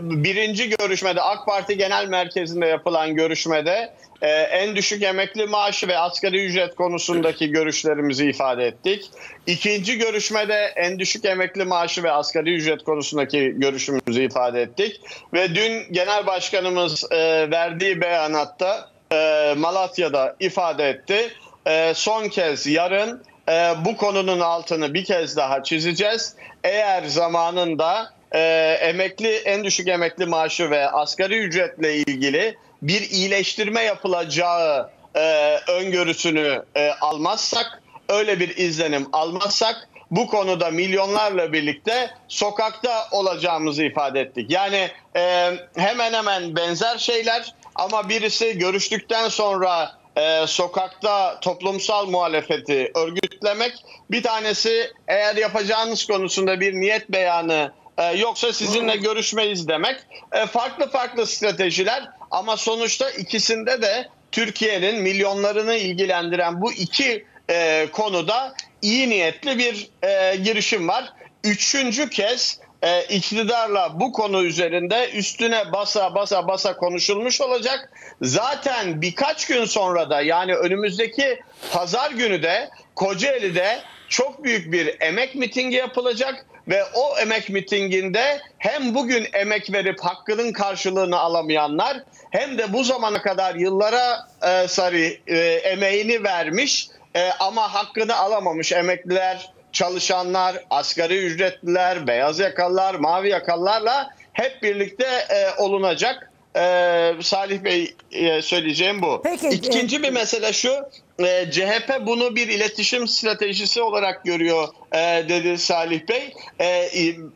birinci görüşmede AK Parti Genel Merkezi'nde yapılan görüşmede e, en düşük emekli maaşı ve asgari ücret konusundaki görüşlerimizi ifade ettik. İkinci görüşmede en düşük emekli maaşı ve asgari ücret konusundaki görüşümüzü ifade ettik. Ve dün Genel Başkanımız e, verdiği beyanatta e, Malatya'da ifade etti. E, son kez yarın e, bu konunun altını bir kez daha çizeceğiz. Eğer zamanında e, emekli en düşük emekli maaşı ve asgari ücretle ilgili bir iyileştirme yapılacağı e, öngörüsünü e, almazsak, öyle bir izlenim almazsak bu konuda milyonlarla birlikte sokakta olacağımızı ifade ettik. Yani e, hemen hemen benzer şeyler ama birisi görüştükten sonra e, sokakta toplumsal muhalefeti örgütlemek, bir tanesi eğer yapacağınız konusunda bir niyet beyanı yoksa sizinle görüşmeyiz demek. E, farklı farklı stratejiler ama sonuçta ikisinde de Türkiye'nin milyonlarını ilgilendiren bu iki e, konuda iyi niyetli bir e, girişim var. Üçüncü kez e, iktidarla bu konu üzerinde üstüne basa basa basa konuşulmuş olacak. Zaten birkaç gün sonra da yani önümüzdeki pazar günü de Kocaeli'de çok büyük bir emek mitingi yapılacak ve o emek mitinginde hem bugün emek verip hakkının karşılığını alamayanlar hem de bu zamana kadar yıllara e, sarı e, emeğini vermiş e, ama hakkını alamamış emekliler, çalışanlar, asgari ücretliler, beyaz yakalılar, mavi yakalılarla hep birlikte e, olunacak. E, Salih Bey e, söyleyeceğim bu. Peki, İkinci e, bir mesele şu. E, CHP bunu bir iletişim stratejisi olarak görüyor e, dedi Salih Bey. E,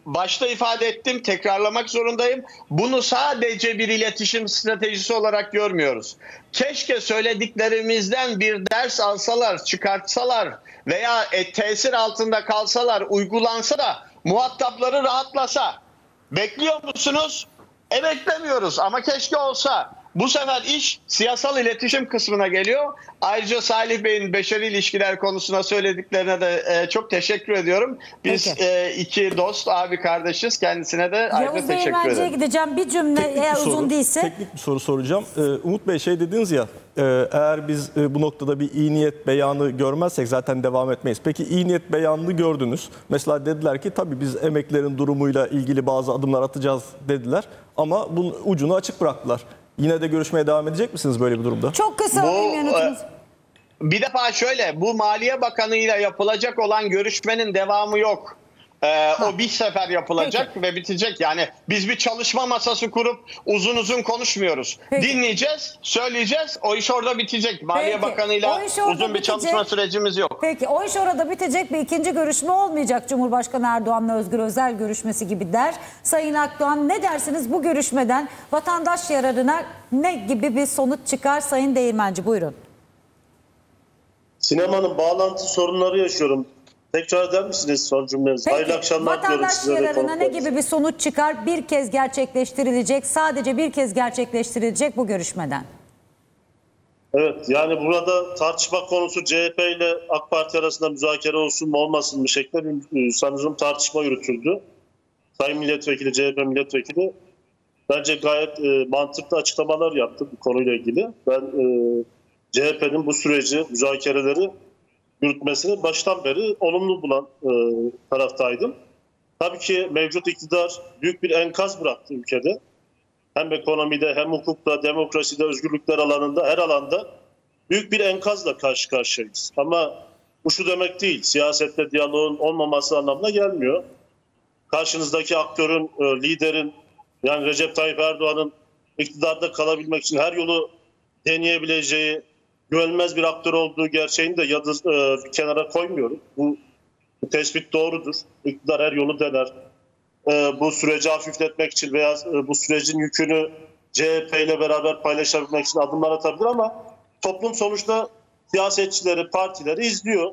başta ifade ettim, tekrarlamak zorundayım. Bunu sadece bir iletişim stratejisi olarak görmüyoruz. Keşke söylediklerimizden bir ders alsalar, çıkartsalar veya e, tesir altında kalsalar, uygulansa da muhatapları rahatlasa. Bekliyor musunuz? E beklemiyoruz ama keşke olsa. Bu sefer iş siyasal iletişim kısmına geliyor. Ayrıca Salih Bey'in beşeri ilişkiler konusuna söylediklerine de e, çok teşekkür ediyorum. Biz e, iki dost, abi kardeşiz. Kendisine de ayrıca Yavuz teşekkür ederim. gideceğim. Bir cümle Teknik bir eğer soru, uzun değilse. Teknik bir soru soracağım. Ee, Umut Bey şey dediniz ya, e, eğer biz e, bu noktada bir iyi niyet beyanı görmezsek zaten devam etmeyiz. Peki iyi niyet beyanını gördünüz. Mesela dediler ki tabii biz emeklerin durumuyla ilgili bazı adımlar atacağız dediler. Ama bunun ucunu açık bıraktılar. Yine de görüşmeye devam edecek misiniz böyle bir durumda? Çok kısa Bu, alayım yanıtınız. Bir defa şöyle, bu Maliye Bakanı ile yapılacak olan görüşmenin devamı yok. Ee, o bir sefer yapılacak ve bitecek. Yani biz bir çalışma masası kurup uzun uzun konuşmuyoruz. Peki. Dinleyeceğiz, söyleyeceğiz. O iş orada bitecek. Maliye Peki. Bakanı'yla uzun bir bitecek. çalışma sürecimiz yok. Peki o iş orada bitecek bir ikinci görüşme olmayacak Cumhurbaşkanı Erdoğan'la Özgür Özel görüşmesi gibi der. Sayın Akdoğan ne dersiniz bu görüşmeden vatandaş yararına ne gibi bir sonuç çıkar Sayın Değirmenci buyurun. Sinemanın bağlantı sorunları yaşıyorum. Tekrar eder misiniz son cümlenizi? Hayırlı akşamlar diliyorum vatandaş size ve yararına ne gibi bir sonuç çıkar bir kez gerçekleştirilecek sadece bir kez gerçekleştirilecek bu görüşmeden? Evet yani burada tartışma konusu CHP ile AK Parti arasında müzakere olsun mu olmasın mı şeklinde bir, sanırım tartışma yürütüldü. Sayın Milletvekili, CHP Milletvekili bence gayet e, mantıklı açıklamalar yaptı bu konuyla ilgili. Ben e, CHP'nin bu süreci, müzakereleri yürütmesini baştan beri olumlu bulan e, taraftaydım. Tabii ki mevcut iktidar büyük bir enkaz bıraktı ülkede. Hem ekonomide hem hukukta, demokraside, özgürlükler alanında her alanda büyük bir enkazla karşı karşıyayız. Ama bu şu demek değil, siyasette diyaloğun olmaması anlamına gelmiyor. Karşınızdaki aktörün, e, liderin yani Recep Tayyip Erdoğan'ın iktidarda kalabilmek için her yolu deneyebileceği, güvenmez bir aktör olduğu gerçeğini de yadı, e, kenara koymuyorum. Bu, bu tespit doğrudur. İktidar her yolu dener. E, bu süreci hafifletmek için veya e, bu sürecin yükünü CHP ile beraber paylaşabilmek için adımlar atabilir ama toplum sonuçta siyasetçileri, partileri izliyor.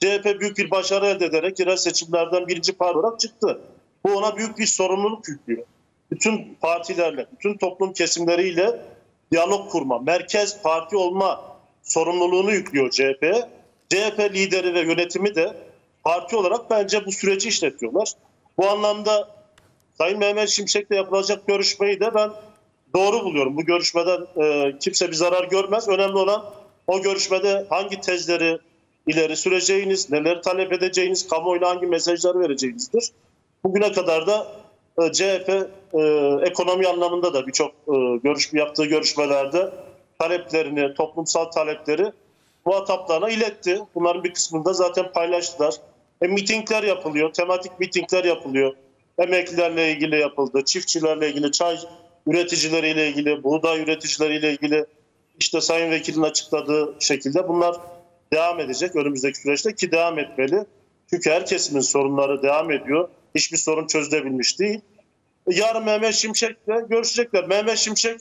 CHP büyük bir başarı elde ederek yerel seçimlerden birinci parti olarak çıktı. Bu ona büyük bir sorumluluk yüklüyor. Bütün partilerle, bütün toplum kesimleriyle diyalog kurma, merkez parti olma sorumluluğunu yüklüyor CHP'ye. CHP lideri ve yönetimi de parti olarak bence bu süreci işletiyorlar. Bu anlamda Sayın Mehmet Şimşek'le yapılacak görüşmeyi de ben doğru buluyorum. Bu görüşmeden e, kimse bir zarar görmez. Önemli olan o görüşmede hangi tezleri ileri süreceğiniz, neler talep edeceğiniz, kamuoyuna hangi mesajları vereceğinizdir. Bugüne kadar da e, CHP e, ekonomi anlamında da birçok e, görüşme yaptığı görüşmelerde taleplerini, toplumsal talepleri muhataplarına iletti. Bunların bir kısmını da zaten paylaştılar. E, mitingler yapılıyor, tematik mitingler yapılıyor. Emeklilerle ilgili yapıldı, çiftçilerle ilgili, çay üreticileriyle ilgili, buğday üreticileriyle ilgili işte Sayın Vekilin açıkladığı şekilde bunlar devam edecek önümüzdeki süreçte ki devam etmeli. Çünkü her kesimin sorunları devam ediyor. Hiçbir sorun çözülebilmiş değil. Yarın Mehmet Şimşek'le görüşecekler. Mehmet Şimşek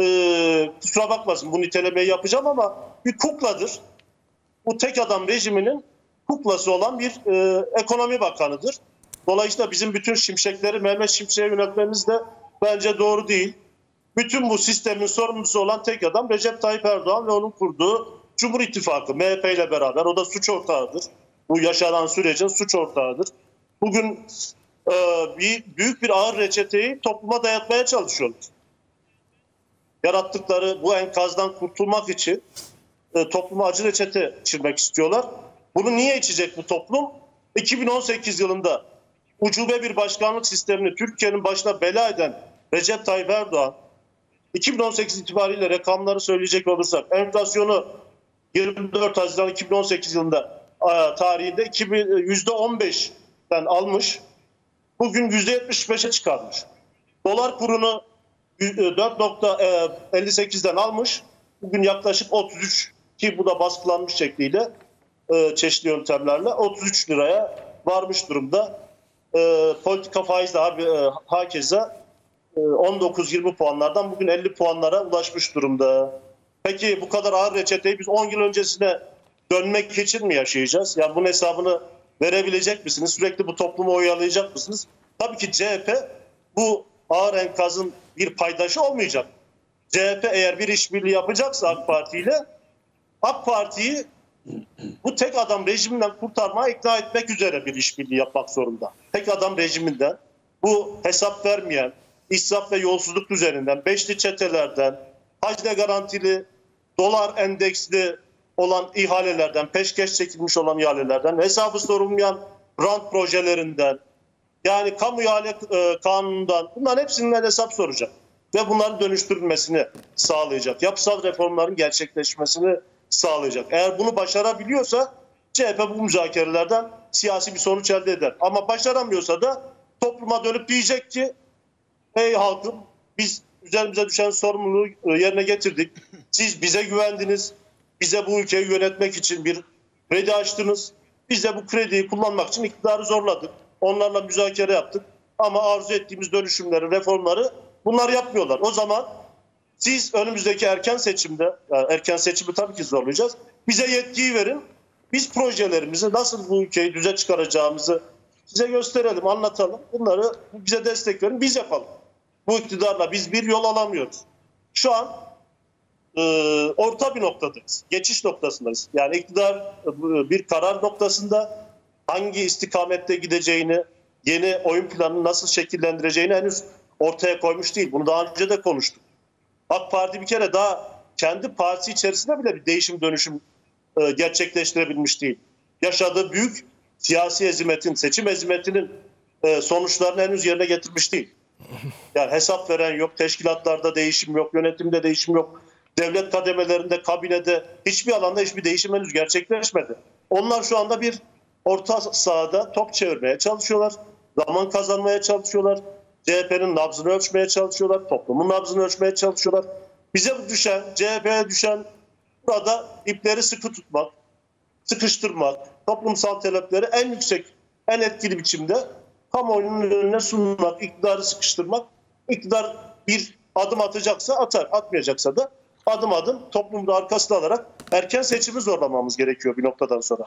e, kusura bakmasın bu nitelemeyi yapacağım ama bir kukladır. Bu tek adam rejiminin kuklası olan bir e, ekonomi bakanıdır. Dolayısıyla bizim bütün şimşekleri Mehmet Şimşek'e yönetmemiz de bence doğru değil. Bütün bu sistemin sorumlusu olan tek adam Recep Tayyip Erdoğan ve onun kurduğu Cumhur İttifakı MHP ile beraber. O da suç ortağıdır. Bu yaşanan sürecin suç ortağıdır. Bugün e, bir, büyük bir ağır reçeteyi topluma dayatmaya çalışıyorlar. Yarattıkları bu enkazdan kurtulmak için e, topluma acı reçete içirmek istiyorlar. Bunu niye içecek bu toplum? 2018 yılında ucube bir başkanlık sistemini Türkiye'nin başına bela eden Recep Tayyip Erdoğan 2018 itibariyle rakamları söyleyecek olursak enflasyonu 24 Haziran 2018 yılında e, tarihinde 2000 %15'ten almış. Bugün %75'e çıkarmış. Dolar kurunu e, 4.58'den almış. Bugün yaklaşık 33 ki bu da baskılanmış şekliyle e, çeşitli yöntemlerle 33 liraya varmış durumda. E, politika faiz de abi e, hakeza e, 19-20 puanlardan bugün 50 puanlara ulaşmış durumda. Peki bu kadar ağır reçeteyi biz 10 yıl öncesine dönmek için mi yaşayacağız? Yani bunun hesabını verebilecek misiniz? Sürekli bu toplumu oyalayacak mısınız? Tabii ki CHP bu ağır enkazın bir paydaşı olmayacak. CHP eğer bir işbirliği yapacaksa AK Parti ile AK Parti'yi bu tek adam rejiminden kurtarmaya ikna etmek üzere bir işbirliği yapmak zorunda. Tek adam rejiminden bu hesap vermeyen, israf ve yolsuzluk üzerinden, beşli çetelerden, hacde garantili, dolar endeksli olan ihalelerden, peşkeş çekilmiş olan ihalelerden, hesabı sorulmayan rant projelerinden, yani kamu ihale e, kanunundan bunların hepsinden hesap soracak. Ve bunların dönüştürülmesini sağlayacak. Yapısal reformların gerçekleşmesini sağlayacak. Eğer bunu başarabiliyorsa CHP bu müzakerelerden siyasi bir sonuç elde eder. Ama başaramıyorsa da topluma dönüp diyecek ki ey halkım biz üzerimize düşen sorumluluğu e, yerine getirdik. Siz bize güvendiniz. Bize bu ülkeyi yönetmek için bir kredi açtınız. Biz de bu krediyi kullanmak için iktidarı zorladık. Onlarla müzakere yaptık. Ama arzu ettiğimiz dönüşümleri, reformları bunlar yapmıyorlar. O zaman siz önümüzdeki erken seçimde, yani erken seçimi tabii ki zorlayacağız. Bize yetkiyi verin. Biz projelerimizi nasıl bu ülkeyi düze çıkaracağımızı size gösterelim, anlatalım. Bunları bize destek verin, biz yapalım. Bu iktidarla biz bir yol alamıyoruz. Şu an e, orta bir noktadayız. Geçiş noktasındayız. Yani iktidar e, bir karar noktasında hangi istikamette gideceğini, yeni oyun planını nasıl şekillendireceğini henüz ortaya koymuş değil. Bunu daha önce de konuştuk. AK Parti bir kere daha kendi partisi içerisinde bile bir değişim dönüşüm e, gerçekleştirebilmiş değil. Yaşadığı büyük siyasi ezimetin, seçim ezimetinin e, sonuçlarını henüz yerine getirmiş değil. Yani hesap veren yok, teşkilatlarda değişim yok, yönetimde değişim yok. Devlet kademelerinde, kabinede hiçbir alanda hiçbir değişim henüz gerçekleşmedi. Onlar şu anda bir orta sahada top çevirmeye çalışıyorlar. Zaman kazanmaya çalışıyorlar. CHP'nin nabzını ölçmeye çalışıyorlar. Toplumun nabzını ölçmeye çalışıyorlar. Bize düşen, CHP'ye düşen burada ipleri sıkı tutmak, sıkıştırmak, toplumsal talepleri en yüksek, en etkili biçimde kamuoyunun önüne sunmak, iktidarı sıkıştırmak. İktidar bir adım atacaksa atar, atmayacaksa da adım adım toplumda arkasına alarak erken seçimi zorlamamız gerekiyor bir noktadan sonra.